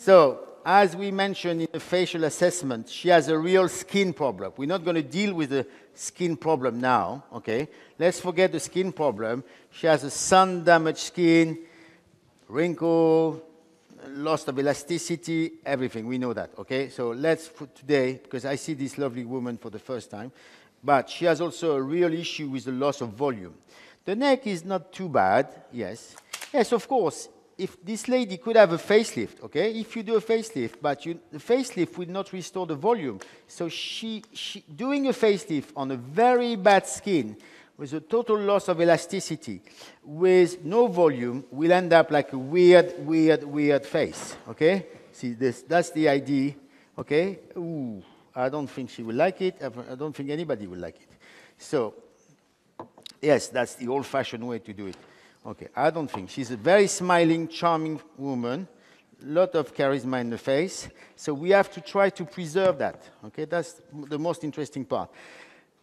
So, as we mentioned in the facial assessment, she has a real skin problem. We're not going to deal with the skin problem now, okay? Let's forget the skin problem. She has a sun damaged skin, wrinkle, loss of elasticity, everything. We know that, okay? So let's put today, because I see this lovely woman for the first time, but she has also a real issue with the loss of volume. The neck is not too bad, yes. Yes, of course, if this lady could have a facelift, okay? If you do a facelift, but you, the facelift will not restore the volume. So she, she, doing a facelift on a very bad skin with a total loss of elasticity, with no volume, will end up like a weird, weird, weird face, okay? See, this, that's the idea, okay? Ooh, I don't think she will like it. I don't think anybody will like it. So, yes, that's the old-fashioned way to do it. Okay, I don't think. She's a very smiling, charming woman, lot of charisma in the face. So we have to try to preserve that. Okay, that's the most interesting part.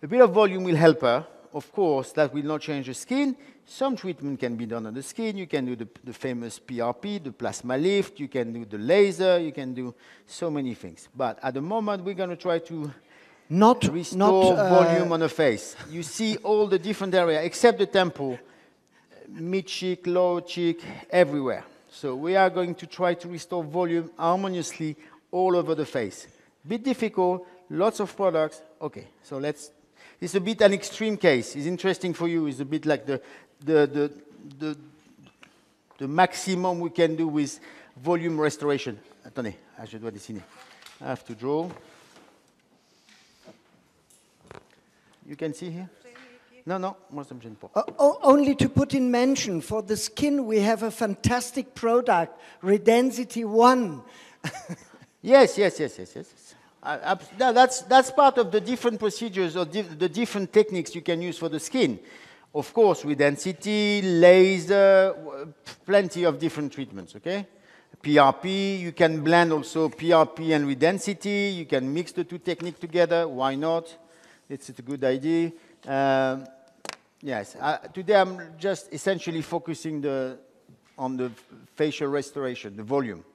A bit of volume will help her. Of course, that will not change the skin. Some treatment can be done on the skin. You can do the, the famous PRP, the plasma lift. You can do the laser. You can do so many things. But at the moment, we're going to try to not restore not, uh, volume on the face. You see all the different areas, except the temple mid cheek, low cheek, everywhere. So we are going to try to restore volume harmoniously all over the face. Bit difficult, lots of products. Okay, so let's. It's a bit an extreme case. It's interesting for you. It's a bit like the the the the, the maximum we can do with volume restoration. Attendez, ah, dessiner. I have to draw. You can see here. No, no, moi ça me gêne pas. Uh, only to put in mention, for the skin we have a fantastic product, Redensity 1. yes, yes, yes, yes, yes. Uh, that's, that's part of the different procedures or di the different techniques you can use for the skin. Of course, with density, laser, plenty of different treatments, okay? PRP, you can blend also PRP and Redensity. You can mix the two techniques together. Why not? It's a good idea. Um, Yes. Uh, today I'm just essentially focusing the, on the facial restoration, the volume.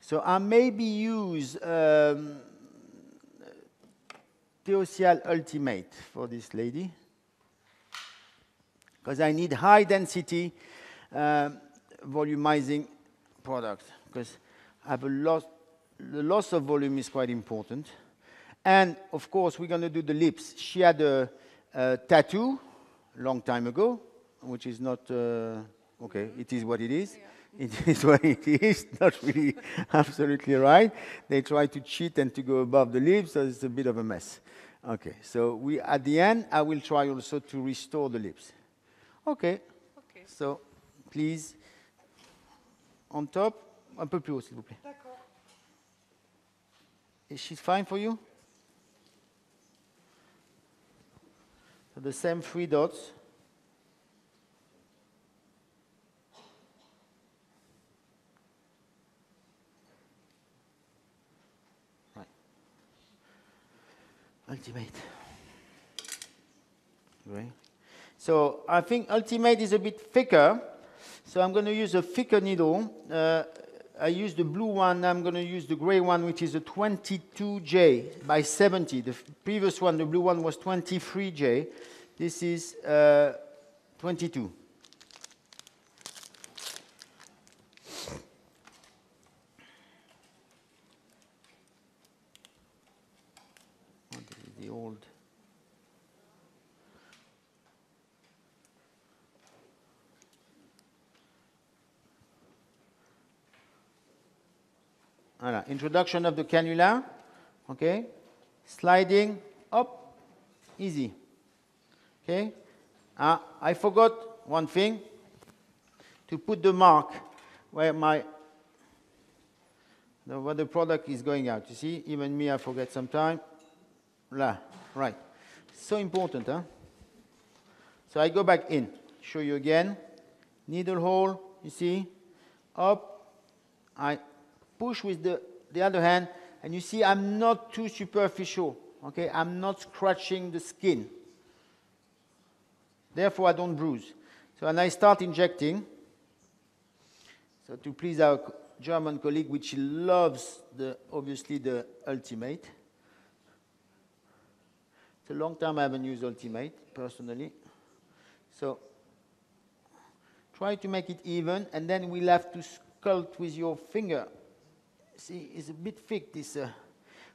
So I maybe use um, Teosyal Ultimate for this lady because I need high density uh, volumizing product because I have a loss, the loss of volume is quite important. And of course, we're going to do the lips. She had a, a tattoo long time ago, which is not uh, okay. It is what it is. Yeah. It is what it is. Not really absolutely right. They try to cheat and to go above the lips, so it's a bit of a mess. Okay, so we at the end, I will try also to restore the lips. Okay. Okay. So please on top, un peu plus haut, s'il vous plaît. D'accord. Is she fine for you? So the same three dots. Right. Ultimate. Right. So I think Ultimate is a bit thicker. So I'm going to use a thicker needle. Uh, I use the blue one. I'm going to use the gray one, which is a 22J by 70. The previous one, the blue one, was 23J. This is uh, 22. The old Voilà. Introduction of the cannula. Okay. Sliding up. Easy. Okay. Uh, I forgot one thing. To put the mark where my the, where the product is going out. You see, even me, I forget sometimes. La, right. So important, huh? So I go back in. Show you again. Needle hole, you see, up. I push with the, the other hand, and you see I'm not too superficial. Okay, I'm not scratching the skin. Therefore, I don't bruise. So, and I start injecting. So, to please our German colleague, which loves the obviously the ultimate. It's a long time I haven't used ultimate personally. So try to make it even, and then we'll have to sculpt with your finger. See, it's a bit thick. This, uh,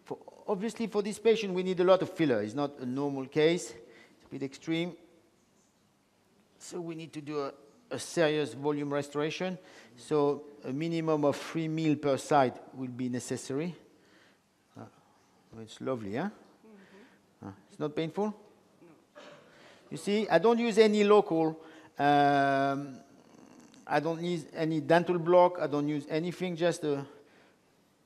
for, obviously, for this patient, we need a lot of filler. It's not a normal case. It's a bit extreme. So we need to do a, a serious volume restoration. So a minimum of three mil per side will be necessary. Uh, it's lovely, huh? Mm -hmm. uh, it's not painful? No. You see, I don't use any local. Um, I don't use any dental block. I don't use anything, just a,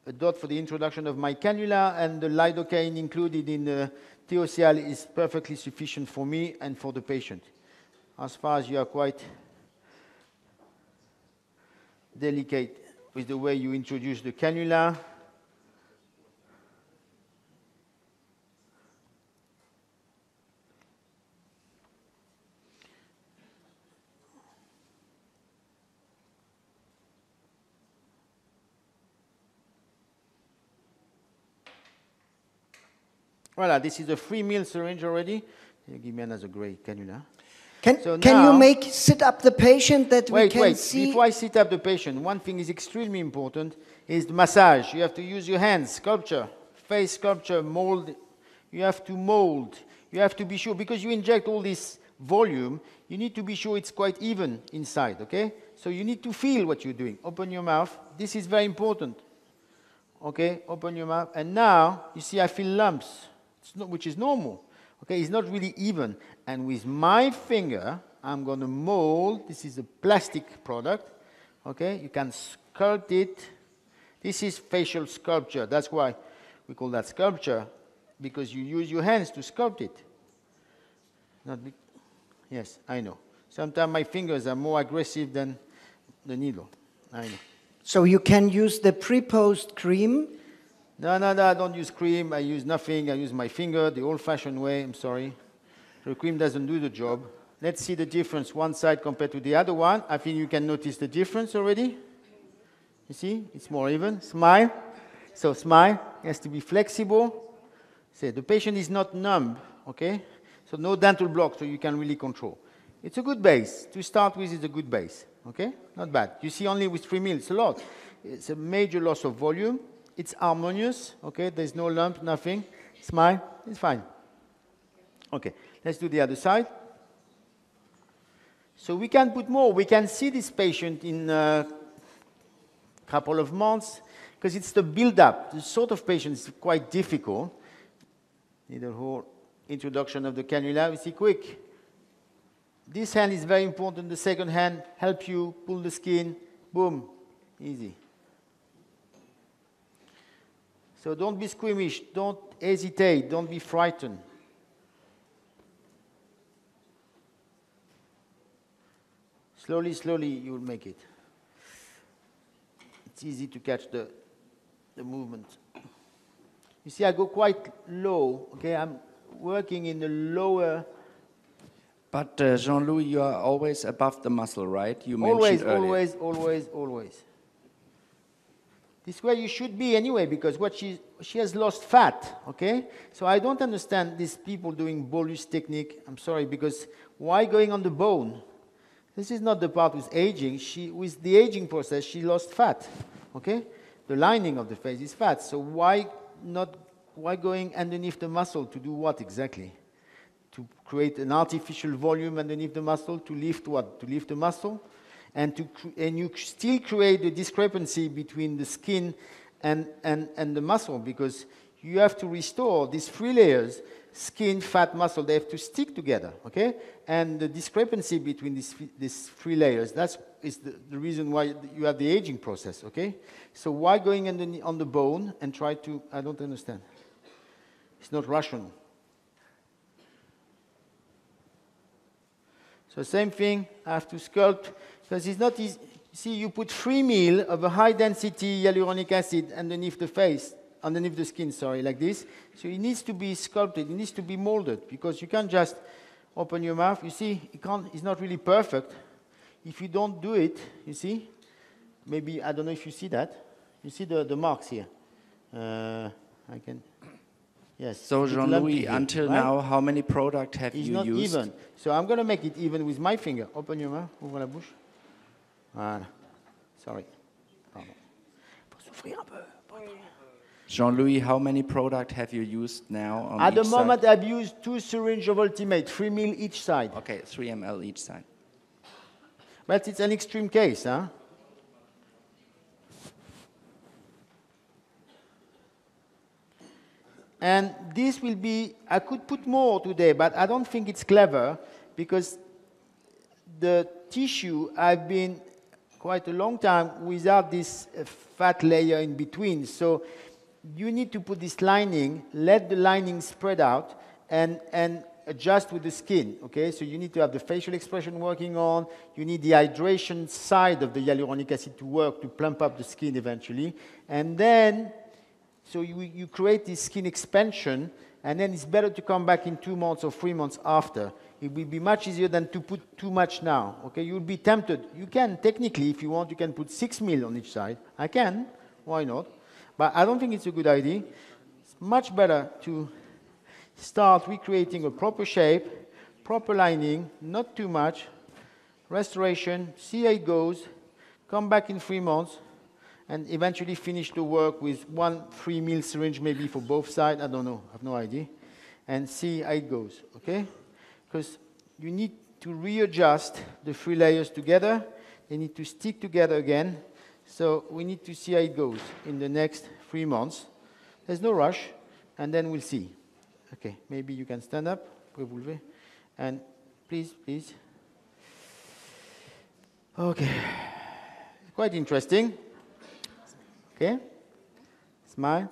a, dot for the introduction of my cannula, and the lidocaine included in the Teosyal is perfectly sufficient for me and for the patient. As far as you are quite delicate with the way you introduce the cannula. Voilà, this is a free meal syringe already. Give me another gray cannula. Can, so can now, you make sit up the patient that wait, we can wait. see? Before I sit up the patient, one thing is extremely important is the massage. You have to use your hands, sculpture, face sculpture, mold. You have to mold. You have to be sure because you inject all this volume. You need to be sure it's quite even inside. Okay, so you need to feel what you're doing. Open your mouth. This is very important. Okay, open your mouth, and now you see I feel lumps, not, which is normal. Okay, it's not really even. And with my finger, I'm going to mold. This is a plastic product. Okay, you can sculpt it. This is facial sculpture. That's why we call that sculpture, because you use your hands to sculpt it. Not yes, I know. Sometimes my fingers are more aggressive than the needle. I know. So you can use the pre-post cream no, no, no, I don't use cream. I use nothing. I use my finger the old fashioned way. I'm sorry. The cream doesn't do the job. Let's see the difference one side compared to the other one. I think you can notice the difference already. You see, it's more even. Smile. So smile. Has to be flexible. Say the patient is not numb, okay? So no dental block, so you can really control. It's a good base. To start with, it's a good base, okay? Not bad. You see only with three mils, a lot. It's a major loss of volume. It's harmonious, okay? There's no lump, nothing. Smile, it's fine. Okay, let's do the other side. So we can put more. We can see this patient in a couple of months because it's the build-up. The sort of patient is quite difficult. Need a whole introduction of the cannula. We see quick. This hand is very important. The second hand help you pull the skin. Boom, easy. So don't be squeamish, don't hesitate, don't be frightened. Slowly, slowly, you will make it. It's easy to catch the, the movement. You see, I go quite low, okay? I'm working in the lower. But uh, Jean Louis, you are always above the muscle, right? You always, always, always, always. This where you should be anyway, because what she, she has lost fat, okay? So I don't understand these people doing bolus technique. I'm sorry, because why going on the bone? This is not the part with aging. She, with the aging process, she lost fat, okay? The lining of the face is fat. So why not, why going underneath the muscle to do what exactly? To create an artificial volume underneath the muscle to lift what? To lift the muscle? And, to, and you still create a discrepancy between the skin and, and, and the muscle because you have to restore these three layers skin, fat, muscle, they have to stick together, okay? And the discrepancy between these, these three layers, that's is the, the reason why you have the aging process, okay? So why going on the, on the bone and try to, I don't understand. It's not rational. So same thing, I have to sculpt because it's not easy. See, you put 3 mil of a high density hyaluronic acid underneath the face. underneath the skin, sorry, like this. So it needs to be sculpted, it needs to be molded, because you can't just open your mouth. You see, it can't, it's not really perfect. If you don't do it, you see, maybe, I don't know if you see that. You see the, the marks here. Uh, I can, yes. So Jean-Louis, until right? now, how many products have It's you not used? even. So I'm going to make it even with my finger. Open your mouth, ouvre la bouche. Voilà. Sorry. Pardon. Faut souffrir un peu. Jean-Louis, how many products have you used now on At the each side? moment, I've used two syringe of Ultimate, 3 ml each side. Okay, 3 ml each side. But it's an extreme case, huh? And this will be, I could put more today, but I don't think it's clever because the tissue, I've been quite a long time without this uh, fat layer in between. So you need to put this lining, let the lining spread out, and, and adjust with the skin. Okay, so you need to have the facial expression working on. You need the hydration side of the hyaluronic acid to work to plump up the skin eventually, and then so you, you create this skin expansion, and then it's better to come back in two months or three months after. It will be much easier than to put too much now. Okay, you'll be tempted. You can technically, if you want, you can put six mil on each side. I can. Why not? But I don't think it's a good idea. It's much better to start recreating a proper shape, proper lining, not too much, restoration, see how it goes, come back in three months, and eventually finish the work with one three mil syringe maybe for both sides. I don't know, I have no idea. And see how it goes, okay? Because you need to readjust the three layers together. They need to stick together again. So we need to see how it goes in the next three months. There's no rush, and then we'll see. Okay, maybe you can stand up. And please, please. Okay. Quite interesting. Okay? Smile.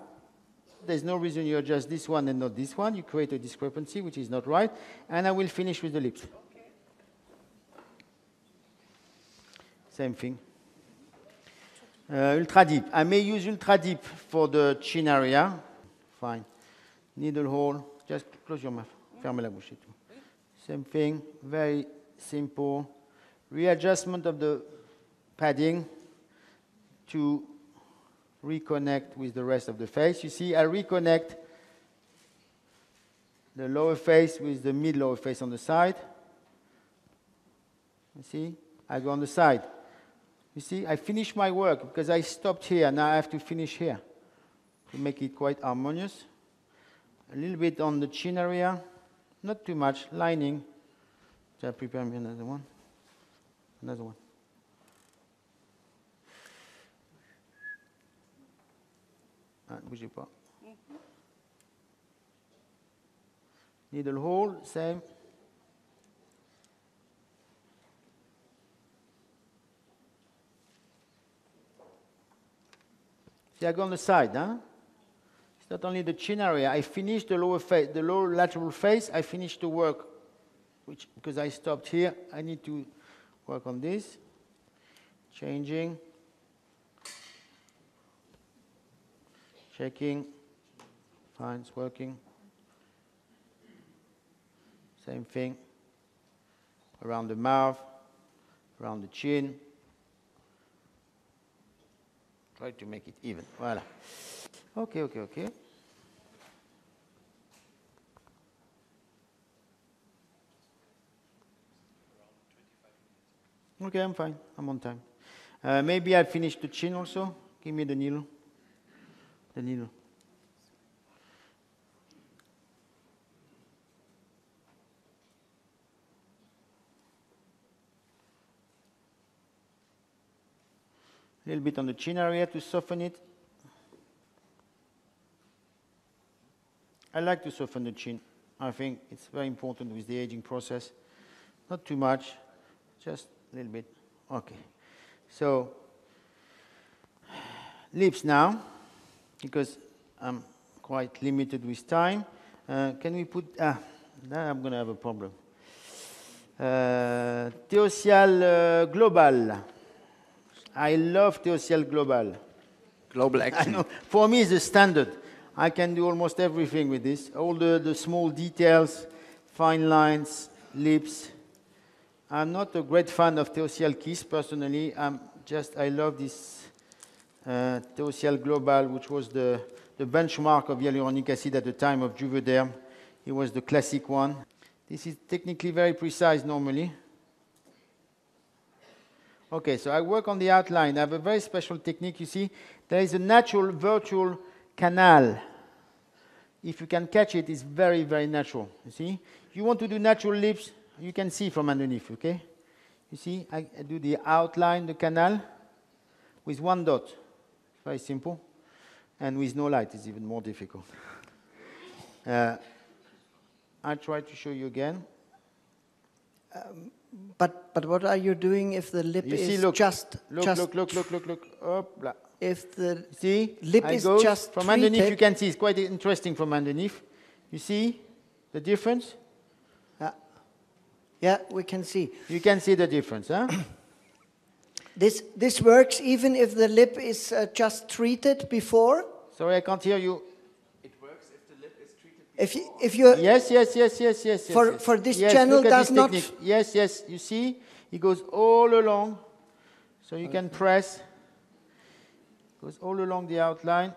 There's no reason you adjust this one and not this one. You create a discrepancy, which is not right. And I will finish with the lips. Same thing. Uh, ultra deep. I may use ultra deep for the chin area. Fine. Needle hole. Just close your mouth. Fermez la bouche. Same thing. Very simple. Readjustment of the padding to reconnect with the rest of the face. You see, I reconnect the lower face with the mid lower face on the side. You see, I go on the side. You see, I finish my work because I stopped here. Now I have to finish here to make it quite harmonious. A little bit on the chin area, not too much. Lining. So I prepare me another one. Another one. Ne bougez pas. Needle hole, same. See, I go on the side, huh? It's not only the chin area. I finished the lower face, the lower lateral face. I finished the work, which because I stopped here, I need to work on this. Changing. Checking. Fine, it's working. Same thing. Around the mouth, around the chin. Try to make it even. Voilà. Okay, okay, okay. Okay, I'm fine. I'm on time. Uh, maybe I'll finish the chin also. Give me the needle. Needle. A little bit on the chin area to soften it. I like to soften the chin. I think it's very important with the aging process. Not too much, just a little bit. Okay. So, lips now, because I'm quite limited with time. Uh, can we put, ah, now I'm going to have a problem. Uh, Teosyal uh, Global. I love Teosyal Global. Global I action. know. For me, it's the standard. I can do almost everything with this. All the, the small details, fine lines, lips. I'm not a great fan of Teosyal Kiss personally. I'm just, I love this uh, Teosyal Global, which was the, the benchmark of hyaluronic acid at the time of Juvederm. It was the classic one. This is technically very precise normally. Okay, so I work on the outline. I have a very special technique. You see, there is a natural virtual canal. If you can catch it, it's very, very natural. You see, you want to do natural lips, you can see from underneath. Okay, you see, I do the outline, the canal, with one dot. Very simple, and with no light, it's even more difficult. Uh, I try to show you again. But, but what are you doing if the lip You is see, look, just, look, just look, look, look, look, look. Hop, là. if the See? Lip I is just from underneath. You can see it's quite interesting from underneath. You see the difference? yeah, yeah we can see You can see the difference, huh? this this works even if the lip is uh, just treated before Sorry, I can't hear you. It works if the lip is treated. if you, if you Yes, yes, yes, yes, yes. yes, For- yes. for this Yes, channel does this not- Yes, yes. You see, it goes all along, so you can press. It Goes all along the outline.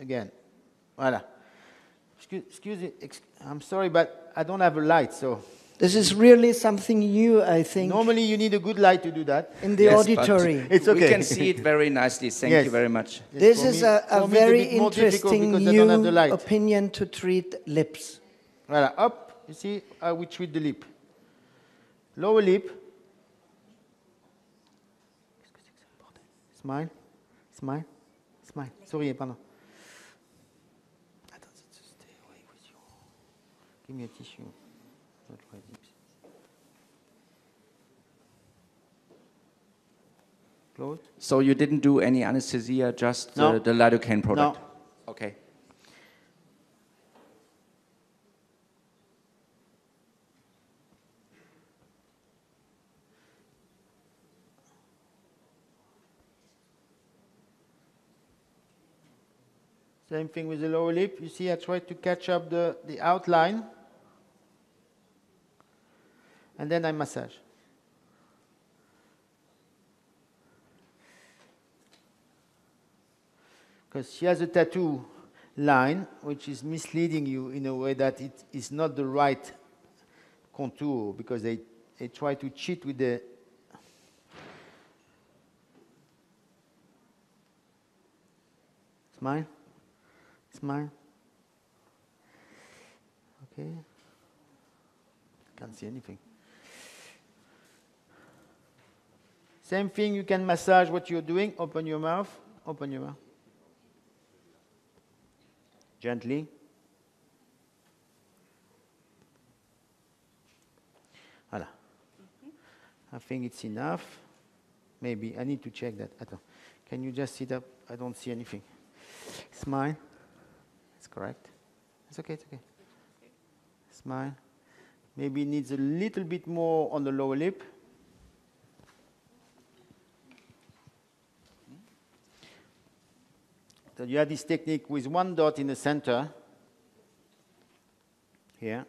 Again, voilà. Excuse, excuse me. I'm sorry, but I don't have a light, so this is really something new I think normally you need a good light to do that. in the Yes, but auditory It's We okay. can see it very nicely. Thank Yes. you very much. Yes, this for is me- a, a for me it's very bit more difficult interesting because I don't have the new opinion to treat lips Voilà, up, you see how we treat the lip. Lower lip. Qu'est-ce que c'est que ça, le bordel Smile, smile, smile. Souriez, pardon. Attends, it's- it's- stay away with you. Give me a tissue. Not right lips. Close. So you didn't do any anesthesia, just No. the, the lidocaine product? No. Okay. Same thing with the lower lip. You see, I try to catch up the, the outline. And then I massage. Because she has a tattoo line which is misleading you in a way that it is not the right contour because they, they try to cheat with the smile? Smile? Okay. Can't see anything. Same thing you can massage what you're doing. Open your mouth. Open your mouth gently Voilà. I think it's enough. Maybe I need to check that. Attends. Can you just sit up? I don't see anything. Smile. It's correct. It's okay, it's okay. Smile. Maybe it needs a little bit more on the lower lip. So you have this technique with one dot in the center. Here.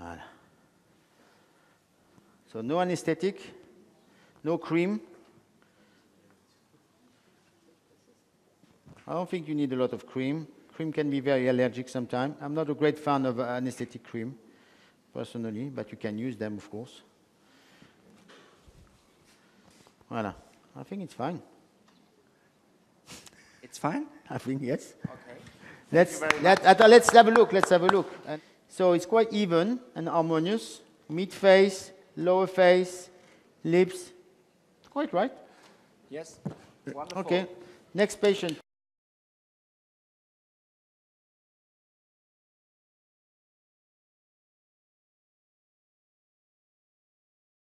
Voilà. So no anesthetic, no cream. I don't think you need a lot of cream. Cream can be very allergic sometimes. I'm not a great fan of uh, anesthetic cream, personally, but you can use them, of course. Voilà. I think it's fine. It's fine? I think yes. Okay. Let's, let, uh, let's have a look. Let's have a look. And so it's quite even and harmonious. Mid face, lower face, lips. Quite right. Yes. Wonderful. Okay. Next patient.